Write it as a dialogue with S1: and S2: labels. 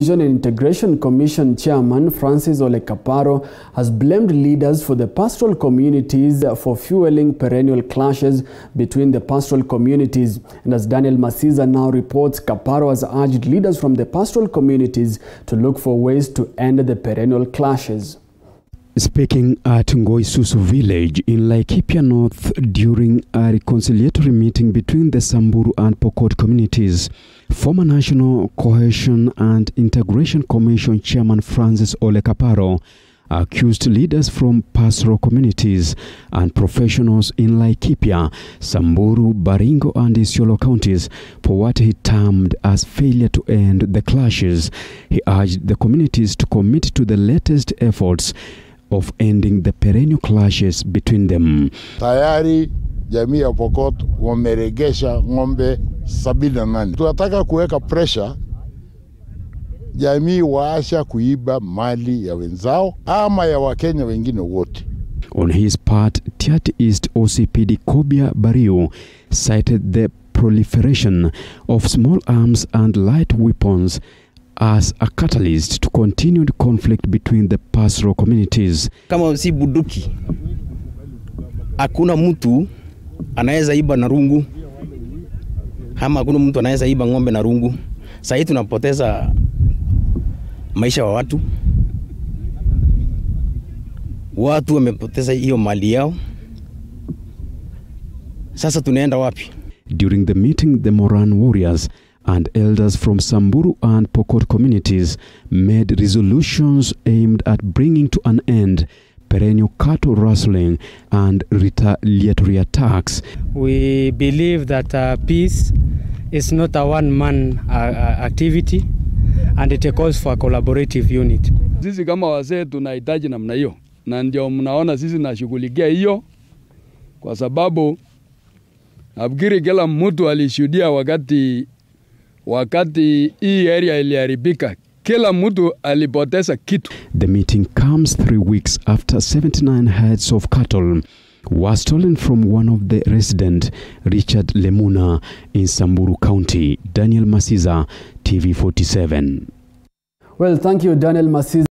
S1: and Integration Commission Chairman Francis Ole Caparo has blamed leaders for the pastoral communities for fueling perennial clashes between the pastoral communities. And as Daniel Masiza now reports, Caparo has urged leaders from the pastoral communities to look for ways to end the perennial clashes.
S2: Speaking at Ngoisusu village in Laikipia North during a reconciliatory meeting between the Samburu and Pokot communities, former National Cohesion and Integration Commission Chairman Francis Ole Kaparo accused leaders from pastoral communities and professionals in Laikipia, Samburu, Baringo and Isiolo counties for what he termed as failure to end the clashes. He urged the communities to commit to the latest efforts of ending the perennial clashes between them.
S3: Tayari jamii ya Pokot wameregesha ng'ombe sabini na nane. Tunataka kuweka pressure jamii waasha kuiba mali ya wenzao ama ya Wakenya wengine wote.
S2: On his part, Tiat East OCPD Kobia Bariu cited the proliferation of small arms and light weapons as a catalyst to continued conflict between the pastoral communities.
S4: Kama si bunduki, hakuna mtu anaweza iba na rungu, ama hakuna mtu anaweza iba ng'ombe na rungu. Sasa hii tunapoteza maisha wa watu, watu wamepoteza hiyo mali yao. Sasa tunaenda wapi?
S2: During the meeting, the Moran warriors and elders from Samburu and Pokot communities made resolutions aimed at bringing to an end perennial cattle rustling and retaliatory attacks.
S5: We believe that uh, peace is not a one-man uh, uh, activity and it calls for a collaborative unit.
S6: Sisi kama wazee tunahitaji namna hiyo, na ndio mnaona sisi nashughulikia hiyo, kwa sababu nafikiri kila mtu alishuhudia wakati wakati hii area iliharibika, kila mtu alipoteza kitu.
S2: The meeting comes three weeks after 79 heads of cattle were stolen from one of the resident, Richard Lemuna, in Samburu County. Daniel Masiza, TV 47.
S1: Well, thank you, Daniel Masiza.